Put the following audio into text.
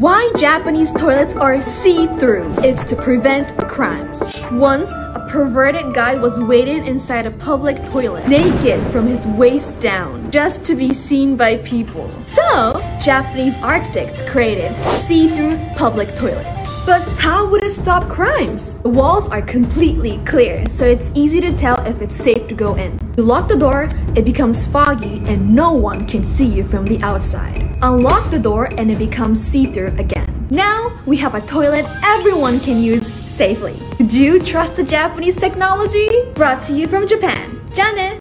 Why Japanese toilets are see-through? It's to prevent crimes. Once, a perverted guy was waiting inside a public toilet, naked from his waist down, just to be seen by people. So, Japanese architects created see-through public toilets. But how would it stop crimes? The walls are completely clear, so it's easy to tell if it's safe to go in. You lock the door, it becomes foggy and no one can see you from the outside. Unlock the door and it becomes see-through again. Now we have a toilet everyone can use safely. Do you trust the Japanese technology? Brought to you from Japan. Janet!